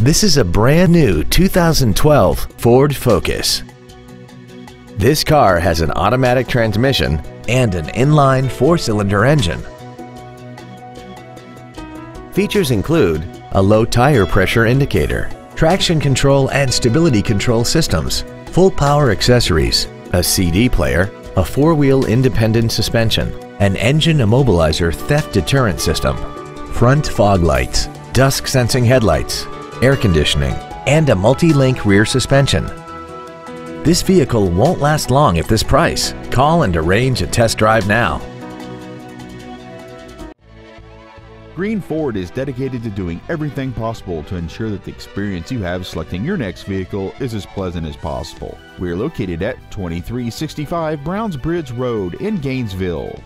This is a brand new 2012 Ford Focus. This car has an automatic transmission and an inline four-cylinder engine. Features include a low tire pressure indicator, traction control and stability control systems, full power accessories, a CD player, a four-wheel independent suspension, an engine immobilizer theft deterrent system, front fog lights, dusk sensing headlights, air conditioning, and a multi-link rear suspension. This vehicle won't last long at this price. Call and arrange a test drive now. Greene Ford is dedicated to doing everything possible to ensure that the experience you have selecting your next vehicle is as pleasant as possible. We are located at 2365 Browns Bridge Road in Gainesville.